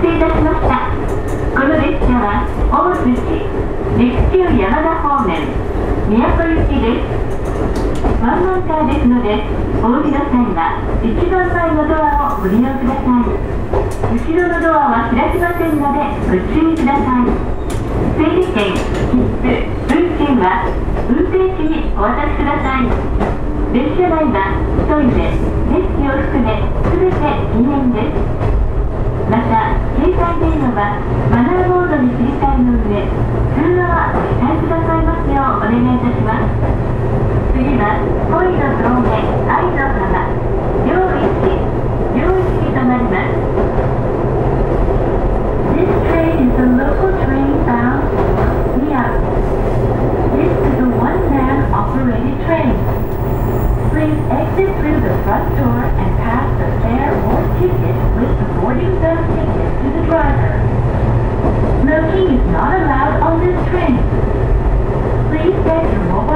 せいたしましたこの列車は大津市陸中山田方面宮古行きですワンマンカーですのでお降りの際は一番前のドアをご利用ください。後ろのドアは開きませんのでご注意ください。整理券切符運賃は運転士にお渡しください。列車内は1人で列気を含め全て禁煙です。また携帯電話はマナーモードに切り替えの上通話はお控えくださいますようお願いいたします次は恋の峠愛の浜両一両一となります This train is a local train bound for Miyagi. This is a one-man operated train. Please exit through the front door and pass the fare or ticket boarding zone ticket to the driver. Smoking is not allowed on this train. Please set your mobile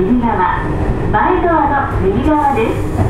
右側バイドアの右側です。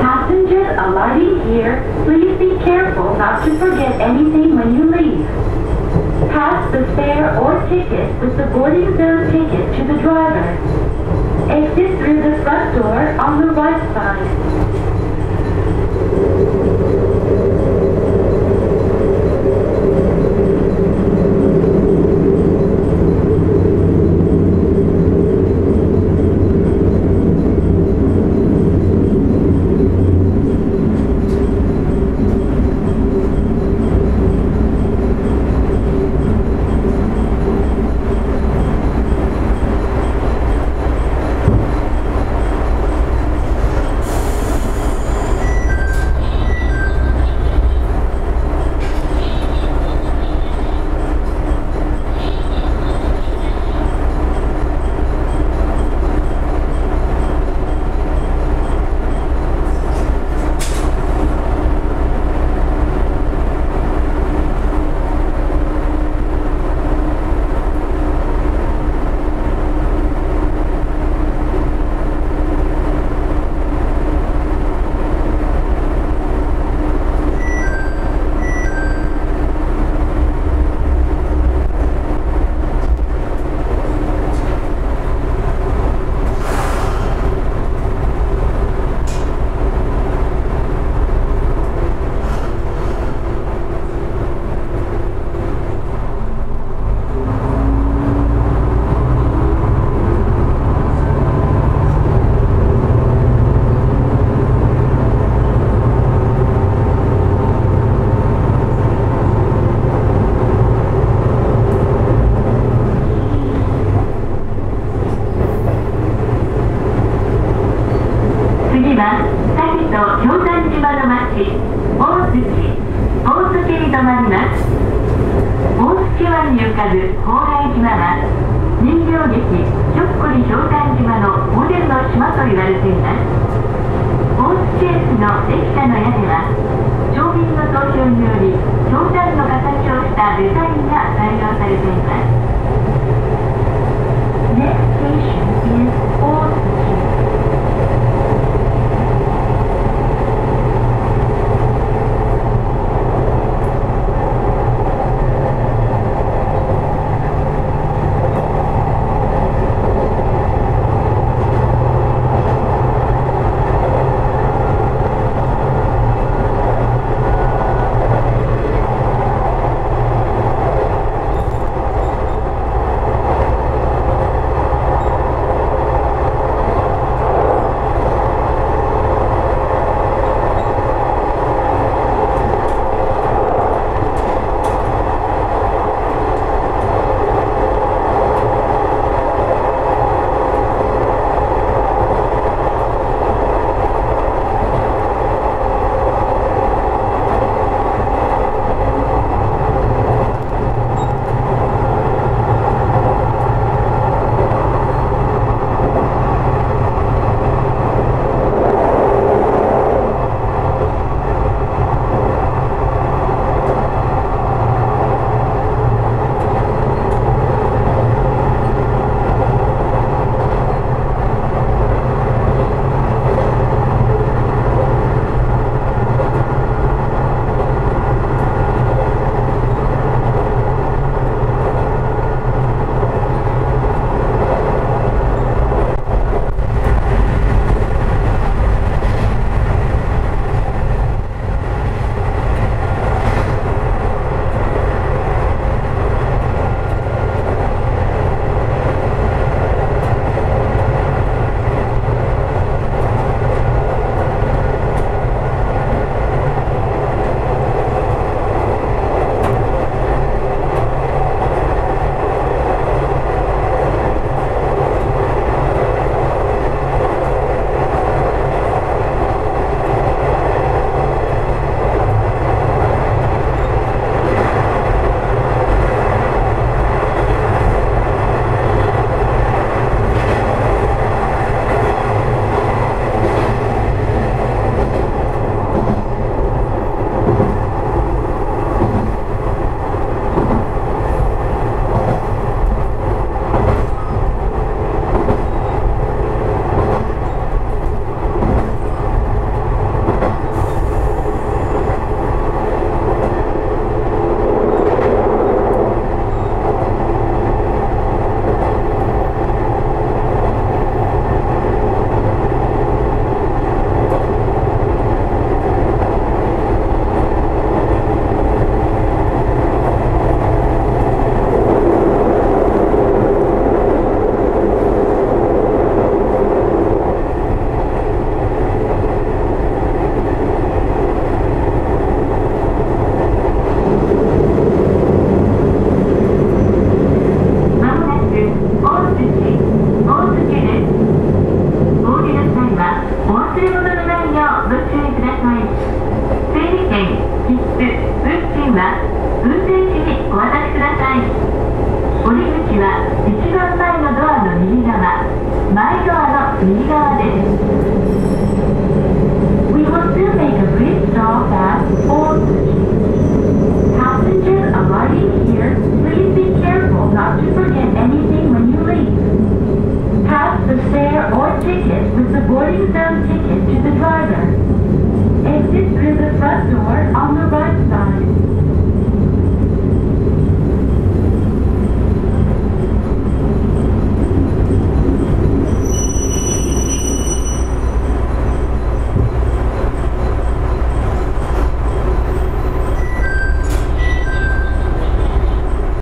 Passengers alighting here, please be careful not to forget anything when you leave. Pass the fare or ticket with the boarding zone ticket to the driver. Exit through the front door on the right side.